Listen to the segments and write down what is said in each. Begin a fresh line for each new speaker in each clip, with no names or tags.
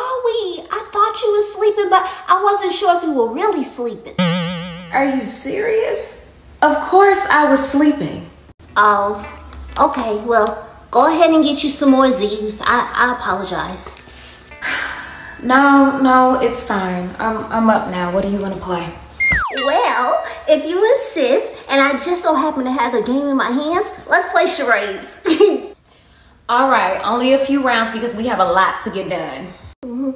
sorry. I thought you were sleeping, but I wasn't sure if you were really sleeping.
Are you serious? Of course I was sleeping.
Oh, okay. Well, go ahead and get you some more Z's. I, I apologize.
No, no, it's fine. I'm, I'm up now. What do you want to play?
Well, if you insist, and I just so happen to have the game in my hands, let's play charades.
All right, only a few rounds because we have a lot to get done.
Uh,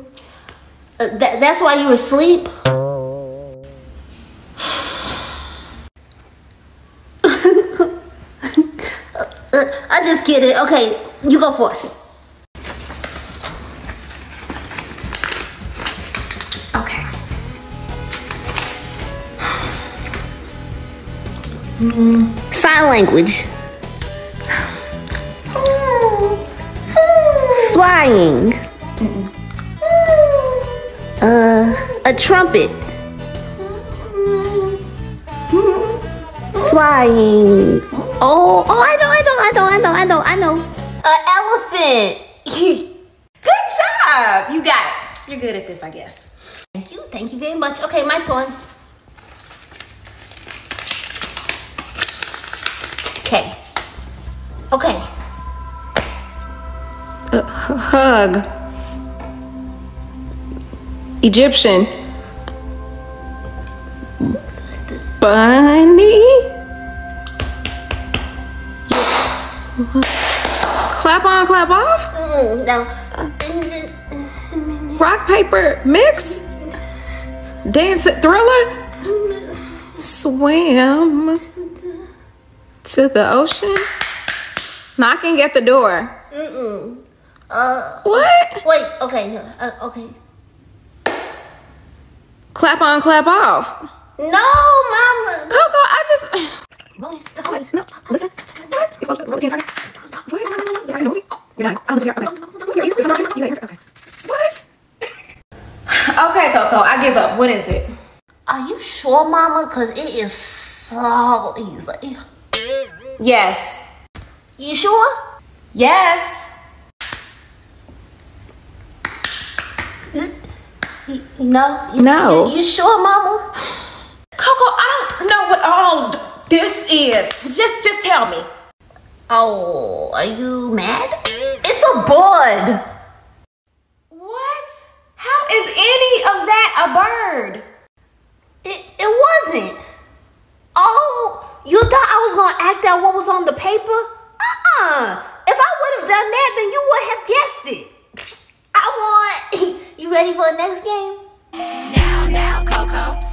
that, that's why you were asleep? I just get it. Okay, you go first.
Okay.
Sign language. Flying. Uh, a trumpet. Flying. Oh, oh, I know, I know, I know, I know, I know, I know. An elephant.
Good job. You got it. You're good at this, I guess.
Thank you, thank you very much. Okay, my turn. Okay. Okay.
Uh, hug. Egyptian. Bunny. Clap on, clap off.
Mm, no.
Rock, paper, mix. Dance it, thriller. Swim to the ocean. Knocking at the door.
Mm-mm. Uh,
What?
wait, okay, uh, okay.
Clap on, clap off.
No, mama.
Coco, I just.
No,
No, listen. What? You're supposed roll the hands What? You're not nosy. You're not. I'm listening. Okay. Your ears. It's not. You got ears. Okay. What? Okay, Coco, I give up. What is it?
Are you sure, mama? Cause it is so easy.
Yes.
You sure?
Yes.
You, no. You,
No.
You, you sure, mama?
Coco, I don't know what all this is. Just, just tell me.
Oh, are you mad? It's a board.
What? How is any of that a bird?
It, it wasn't. Oh, you thought I was gonna act out what was on the paper? Uh-uh. If I would have done that, then you would have guessed it. I want. You ready for the next game?
Now, now, Coco,